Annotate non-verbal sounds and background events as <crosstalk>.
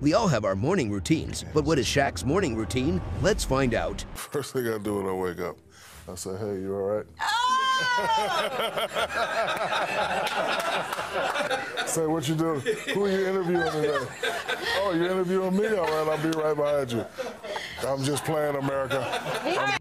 We all have our morning routines, but what is Shaq's morning routine? Let's find out. First thing I do when I wake up, I say, hey, you all right? Ah! <laughs> say, what you doing? Who are you interviewing today? Oh, you're interviewing me? All right, I'll be right behind you. I'm just playing America.